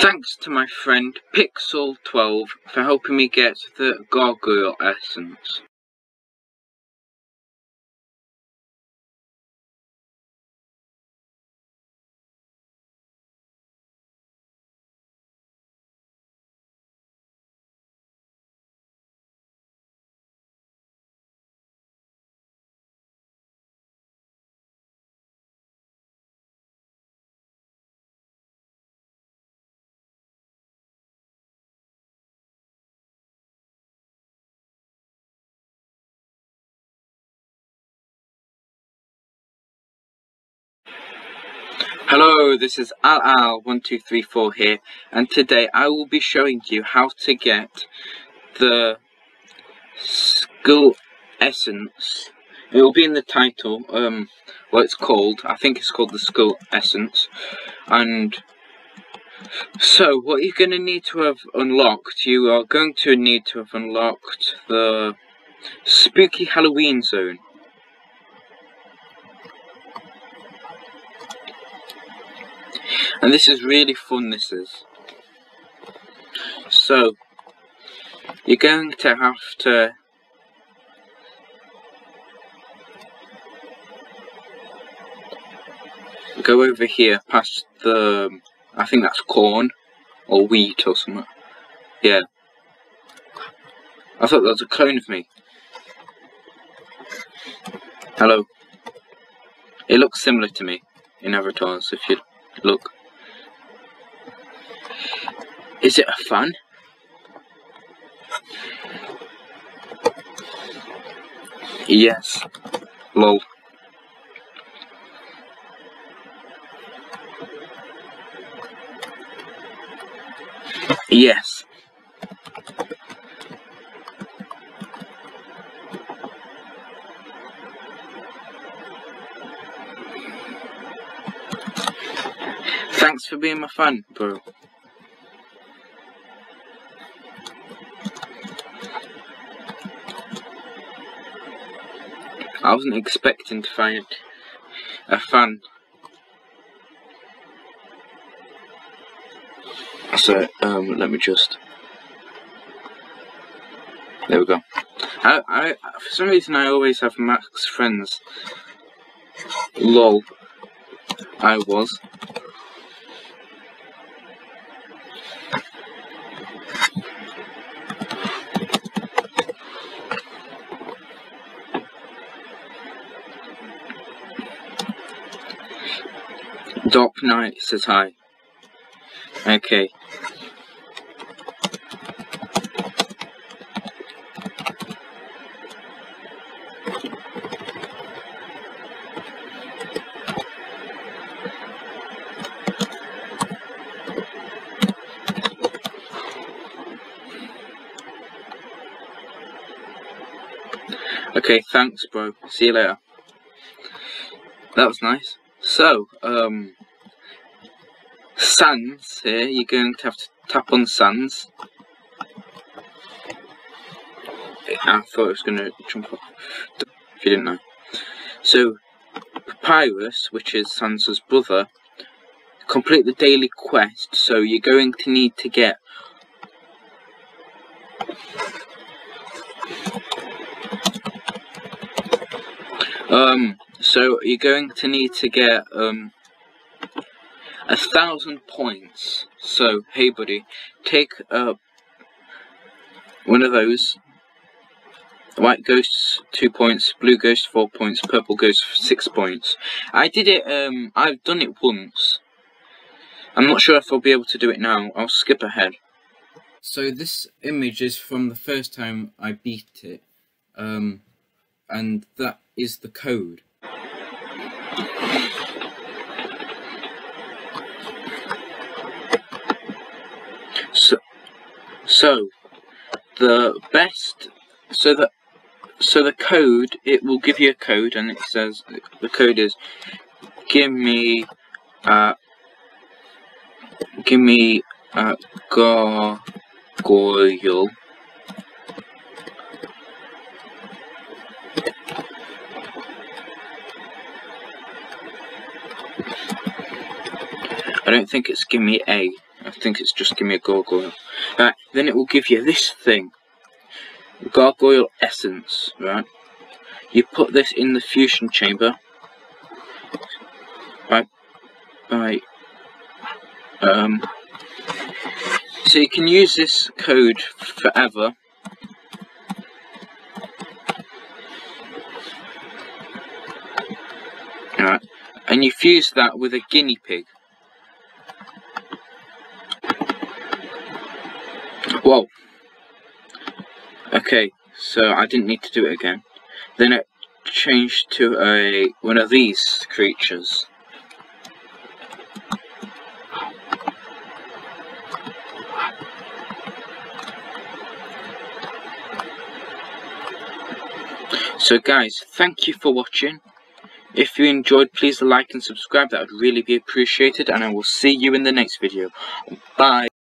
Thanks to my friend Pixel12 for helping me get the gargoyle essence. Hello, this is Al Al1234 here, and today I will be showing you how to get the Skull Essence. It will be in the title, um, what it's called. I think it's called the Skull Essence. And so, what you're going to need to have unlocked, you are going to need to have unlocked the Spooky Halloween Zone. And this is really fun, this is. So, you're going to have to go over here past the, I think that's corn, or wheat or something. Yeah. I thought that was a clone of me. Hello. It looks similar to me in avatars if you look. Is it a fan? Yes. Lol. Yes. Thanks for being my fan, bro. I wasn't expecting to find a fan. So, um, let me just... There we go. I, I, for some reason I always have Max friends. Lol. I was. Doc Knight says hi. Okay. Okay, thanks bro. See you later. That was nice. So, um, Sans here, you're going to have to tap on Sans. I thought it was going to jump off, if you didn't know. So, Papyrus, which is Sans's brother, complete the daily quest, so you're going to need to get um so you're going to need to get um a thousand points. So hey buddy, take uh one of those. White ghosts two points, blue ghost four points, purple ghost six points. I did it um I've done it once. I'm not sure if I'll be able to do it now. I'll skip ahead. So this image is from the first time I beat it. Um and that is the code. So, so the best, so the so the code it will give you a code, and it says the code is give me uh give me a gargoyle I don't think it's give me A. I think it's just give me a gargoyle. Right, then it will give you this thing. Gargoyle essence, right? You put this in the fusion chamber. Right, right. Um, so you can use this code forever. Right, and you fuse that with a guinea pig. Whoa. Okay, so I didn't need to do it again. Then it changed to a one of these creatures. So guys, thank you for watching. If you enjoyed, please like and subscribe. That would really be appreciated. And I will see you in the next video. Bye.